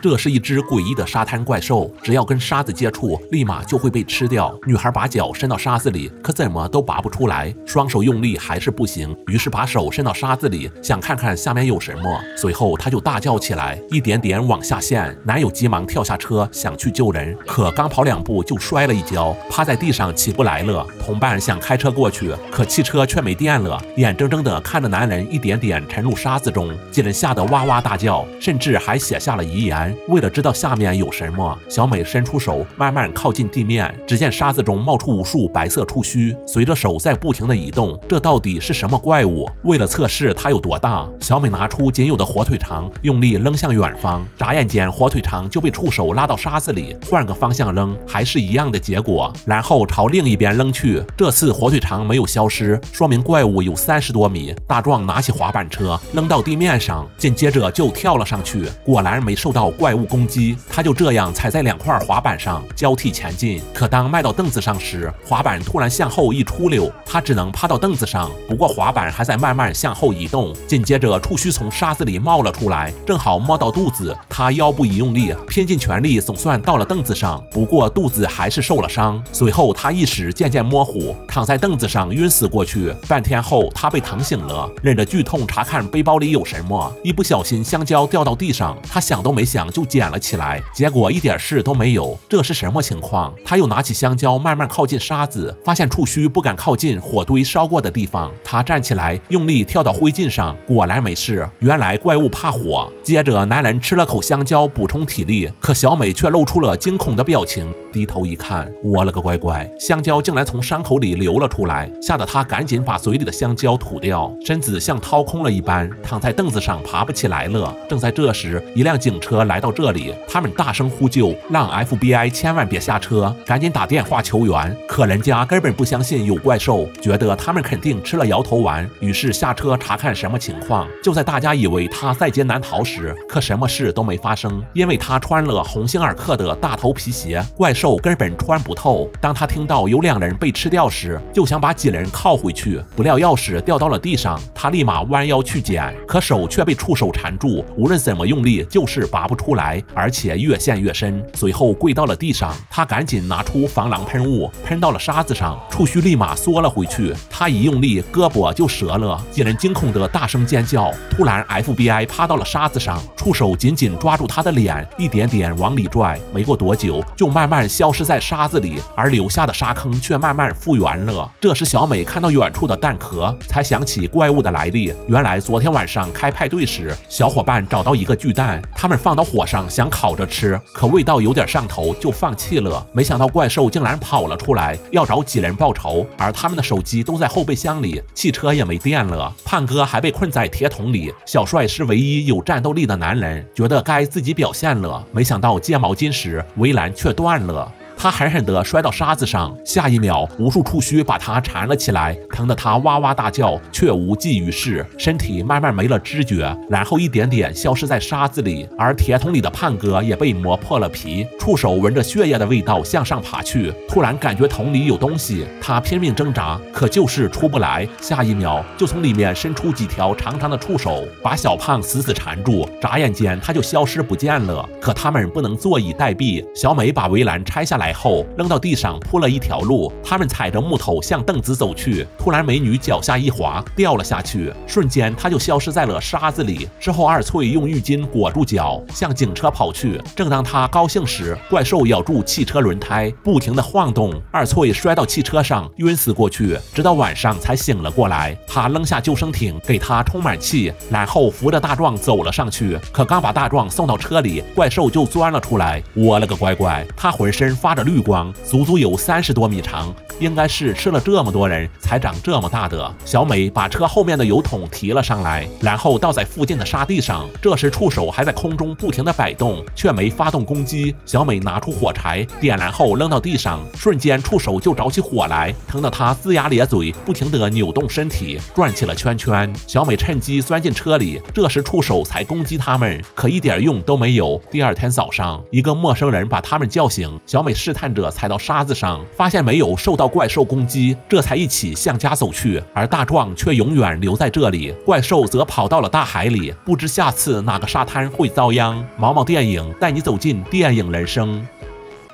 这是一只诡异的沙滩怪兽，只要跟沙子接触，立马就会被吃掉。女孩把脚伸到沙子里，可怎么都拔不出来，双手用力还是不行，于是把手伸到沙子里，想看看下面有什么。随后她就大叫起来，一点点往下陷。男友急忙跳下车想去救人，可刚跑两步就摔了一跤，趴在地上起不来了。同伴想开车过去，可汽车却没电了，眼睁睁地看着男人一点点沉入沙子中，几人吓得哇哇大叫，甚至还写下了遗言。为了知道下面有什么，小美伸出手，慢慢靠近地面。只见沙子中冒出无数白色触须，随着手在不停的移动。这到底是什么怪物？为了测试它有多大，小美拿出仅有的火腿肠，用力扔向远方。眨眼间，火腿肠就被触手拉到沙子里。换个方向扔，还是一样的结果。然后朝另一边扔去，这次火腿肠没有消失，说明怪物有三十多米。大壮拿起滑板车扔到地面上，紧接着就跳了上去，果然没受到。怪物攻击，他就这样踩在两块滑板上交替前进。可当迈到凳子上时，滑板突然向后一出溜，他只能趴到凳子上。不过滑板还在慢慢向后移动。紧接着触须从沙子里冒了出来，正好摸到肚子。他腰部一用力，拼尽全力，总算到了凳子上。不过肚子还是受了伤。随后他意识渐渐模糊，躺在凳子上晕死过去。半天后，他被疼醒了，忍着剧痛查看背包里有什么。一不小心，香蕉掉到地上，他想都没想。就捡了起来，结果一点事都没有。这是什么情况？他又拿起香蕉，慢慢靠近沙子，发现触须不敢靠近火堆烧过的地方。他站起来，用力跳到灰烬上，果然没事。原来怪物怕火。接着，男人吃了口香蕉补充体力，可小美却露出了惊恐的表情。低头一看，我了个乖乖，香蕉竟然从伤口里流了出来，吓得他赶紧把嘴里的香蕉吐掉，身子像掏空了一般，躺在凳子上爬不起来了。正在这时，一辆警车来。到这里，他们大声呼救，让 FBI 千万别下车，赶紧打电话求援。可人家根本不相信有怪兽，觉得他们肯定吃了摇头丸，于是下车查看什么情况。就在大家以为他在劫难逃时，可什么事都没发生，因为他穿了鸿星尔克的大头皮鞋，怪兽根本穿不透。当他听到有两人被吃掉时，就想把几人铐回去，不料钥匙掉到了地上，他立马弯腰去捡，可手却被触手缠住，无论怎么用力就是拔不出。来，而且越陷越深，随后跪到了地上。他赶紧拿出防狼喷雾，喷到了沙子上，触须立马缩了回去。他一用力，胳膊就折了。几人惊恐的大声尖叫。突然，FBI 趴到了沙子上，触手紧紧抓住他的脸，一点点往里拽。没过多久，就慢慢消失在沙子里，而留下的沙坑却慢慢复原了。这时，小美看到远处的弹壳，才想起怪物的来历。原来昨天晚上开派对时，小伙伴找到一个巨蛋，他们放到火。上想烤着吃，可味道有点上头，就放弃了。没想到怪兽竟然跑了出来，要找几人报仇。而他们的手机都在后备箱里，汽车也没电了。胖哥还被困在铁桶里。小帅是唯一有战斗力的男人，觉得该自己表现了。没想到接毛巾时，围栏却断了。他狠狠地摔到沙子上，下一秒，无数触须把他缠了起来，疼得他哇哇大叫，却无济于事，身体慢慢没了知觉，然后一点点消失在沙子里。而铁桶里的胖哥也被磨破了皮，触手闻着血液的味道向上爬去，突然感觉桶里有东西，他拼命挣扎，可就是出不来。下一秒，就从里面伸出几条长长的触手，把小胖死死缠住，眨眼间他就消失不见了。可他们不能坐以待毙，小美把围栏拆下来。后扔到地上铺了一条路，他们踩着木头向凳子走去。突然，美女脚下一滑，掉了下去，瞬间她就消失在了沙子里。之后，二翠用浴巾裹住脚，向警车跑去。正当她高兴时，怪兽咬住汽车轮胎，不停地晃动，二翠摔到汽车上，晕死过去。直到晚上才醒了过来。她扔下救生艇，给他充满气，然后扶着大壮走了上去。可刚把大壮送到车里，怪兽就钻了出来。我了个乖乖，他浑身发。绿光足足有三十多米长，应该是吃了这么多人才长这么大的。小美把车后面的油桶提了上来，然后倒在附近的沙地上。这时触手还在空中不停地摆动，却没发动攻击。小美拿出火柴，点燃后扔到地上，瞬间触手就着起火来，疼得她龇牙咧嘴，不停地扭动身体，转起了圈圈。小美趁机钻进车里，这时触手才攻击他们，可一点用都没有。第二天早上，一个陌生人把他们叫醒，小美。试探者踩到沙子上，发现没有受到怪兽攻击，这才一起向家走去。而大壮却永远留在这里，怪兽则跑到了大海里，不知下次哪个沙滩会遭殃。毛毛电影带你走进电影人生。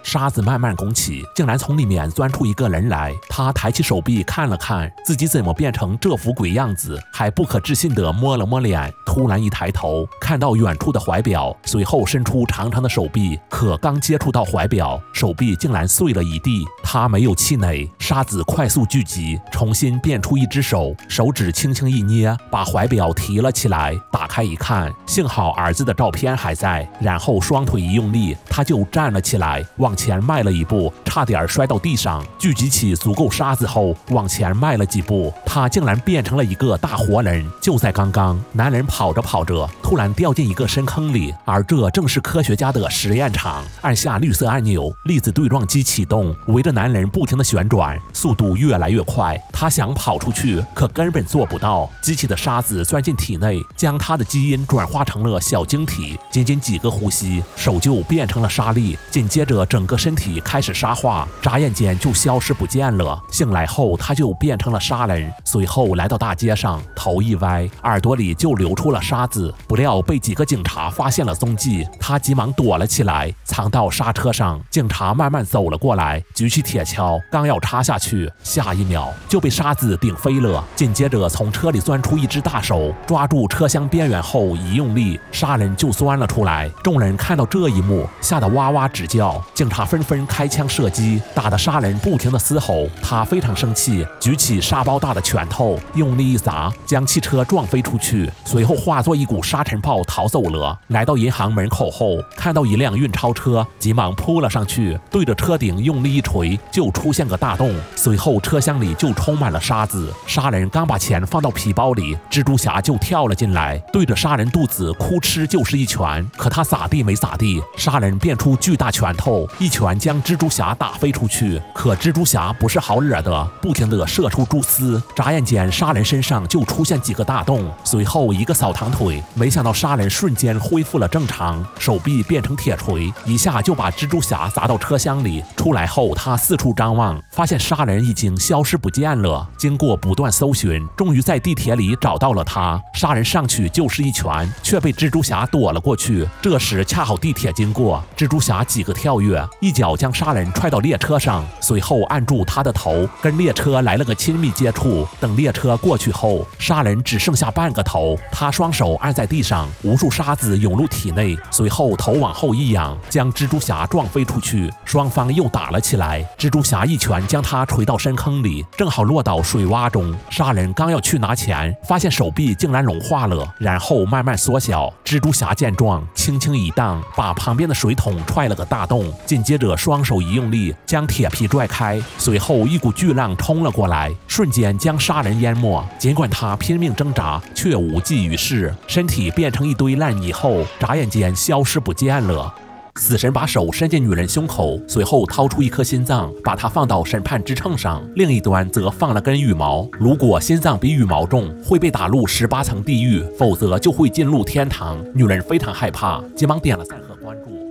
沙子慢慢拱起，竟然从里面钻出一个人来。他抬起手臂看了看自己怎么变成这副鬼样子，还不可置信地摸了摸脸。突然一抬头，看到远处的怀表，随后伸出长长的手臂，可刚接触到怀表，手臂竟然碎了一地。他没有气馁，沙子快速聚集，重新变出一只手，手指轻轻一捏，把怀表提了起来。打开一看，幸好儿子的照片还在。然后双腿一用力，他就站了起来，往。前迈了一步，差点摔到地上。聚集起足够沙子后，往前迈了几步，他竟然变成了一个大活人。就在刚刚，男人跑着跑着，突然掉进一个深坑里，而这正是科学家的实验场。按下绿色按钮，粒子对撞机启动，围着男人不停地旋转，速度越来越快。他想跑出去，可根本做不到。机器的沙子钻进体内，将他的基因转化成了小晶体。仅仅几个呼吸，手就变成了沙粒。紧接着，整。个身体开始沙化，眨眼间就消失不见了。醒来后，他就变成了沙人。随后来到大街上，头一歪，耳朵里就流出了沙子。不料被几个警察发现了踪迹，他急忙躲了起来，藏到刹车上。警察慢慢走了过来，举起铁锹，刚要插下去，下一秒就被沙子顶飞了。紧接着从车里钻出一只大手，抓住车厢边缘后一用力，沙人就钻了出来。众人看到这一幕，吓得哇哇直叫。警。察纷纷开枪射击，打得杀人不停的嘶吼。他非常生气，举起沙包大的拳拳头，用力一砸，将汽车撞飞出去，随后化作一股沙尘暴逃走了。来到银行门口后，看到一辆运钞车，急忙扑了上去，对着车顶用力一锤，就出现个大洞，随后车厢里就充满了沙子。杀人刚把钱放到皮包里，蜘蛛侠就跳了进来，对着杀人肚子哭哧就是一拳。可他咋地没咋地，杀人变出巨大拳头。一拳将蜘蛛侠打飞出去，可蜘蛛侠不是好惹的，不停地射出蛛丝。眨眼间，杀人身上就出现几个大洞，随后一个扫堂腿，没想到杀人瞬间恢复了正常，手臂变成铁锤，一下就把蜘蛛侠砸到车厢里。出来后，他四处张望，发现杀人已经消失不见了。经过不断搜寻，终于在地铁里找到了他。杀人上去就是一拳，却被蜘蛛侠躲了过去。这时恰好地铁经过，蜘蛛侠几个跳跃。一脚将杀人踹到列车上，随后按住他的头，跟列车来了个亲密接触。等列车过去后，杀人只剩下半个头，他双手按在地上，无数沙子涌入体内，随后头往后一仰，将蜘蛛侠撞飞出去。双方又打了起来，蜘蛛侠一拳将他锤到深坑里，正好落到水洼中。杀人刚要去拿钱，发现手臂竟然融化了，然后慢慢缩小。蜘蛛侠见状，轻轻一荡，把旁边的水桶踹了个大洞。紧接着，双手一用力，将铁皮拽开，随后一股巨浪冲了过来，瞬间将杀人淹没。尽管他拼命挣扎，却无济于事，身体变成一堆烂泥后，眨眼间消失不见了。死神把手伸进女人胸口，随后掏出一颗心脏，把它放到审判之秤上，另一端则放了根羽毛。如果心脏比羽毛重，会被打入十八层地狱；否则就会进入天堂。女人非常害怕，急忙点了三盒。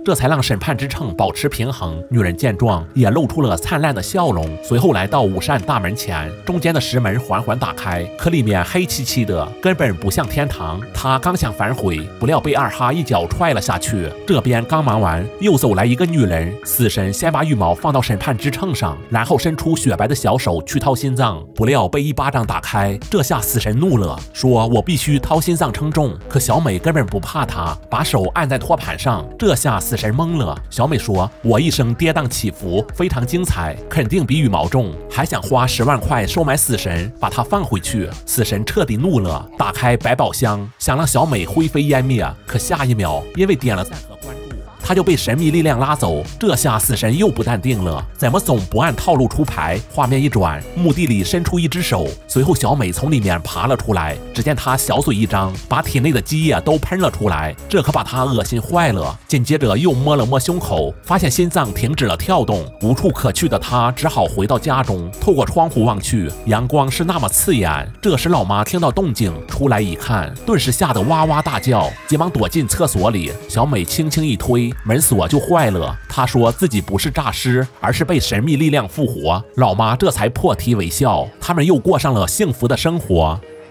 这才让审判之秤保持平衡。女人见状，也露出了灿烂的笑容。随后来到五扇大门前，中间的石门缓缓打开，可里面黑漆漆的，根本不像天堂。她刚想反悔，不料被二哈一脚踹了下去。这边刚忙完，又走来一个女人。死神先把羽毛放到审判之秤上，然后伸出雪白的小手去掏心脏，不料被一巴掌打开。这下死神怒了，说我必须掏心脏称重。可小美根本不怕他，把手按在托盘上。这下死。死神懵了，小美说：“我一生跌宕起伏，非常精彩，肯定比羽毛重，还想花十万块收买死神，把他放回去。”死神彻底怒了，打开百宝箱，想让小美灰飞烟灭，可下一秒，因为点了赞和关注。他就被神秘力量拉走，这下死神又不淡定了，怎么总不按套路出牌？画面一转，墓地里伸出一只手，随后小美从里面爬了出来。只见她小嘴一张，把体内的积液都喷了出来，这可把她恶心坏了。紧接着又摸了摸胸口，发现心脏停止了跳动，无处可去的她只好回到家中。透过窗户望去，阳光是那么刺眼。这时老妈听到动静出来一看，顿时吓得哇哇大叫，急忙躲进厕所里。小美轻轻一推。门锁就坏了。他说自己不是诈尸，而是被神秘力量复活。老妈这才破涕为笑。他们又过上了幸福的生活。